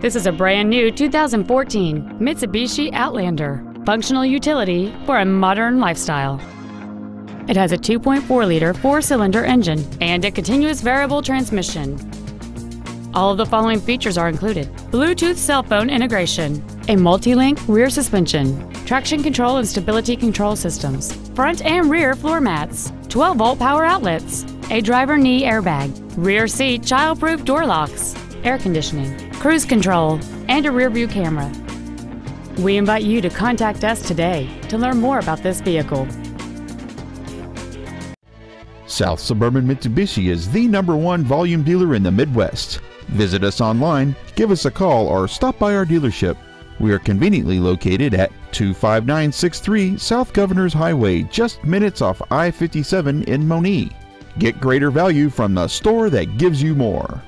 This is a brand new 2014 Mitsubishi Outlander, functional utility for a modern lifestyle. It has a 2.4-liter four-cylinder engine and a continuous variable transmission. All of the following features are included. Bluetooth cell phone integration, a multi-link rear suspension, traction control and stability control systems, front and rear floor mats, 12-volt power outlets, a driver knee airbag, rear seat child-proof door locks, air conditioning, cruise control, and a rear view camera. We invite you to contact us today to learn more about this vehicle. South Suburban Mitsubishi is the number one volume dealer in the Midwest. Visit us online, give us a call, or stop by our dealership. We are conveniently located at 25963 South Governors Highway, just minutes off I 57 in Monee. Get greater value from the store that gives you more.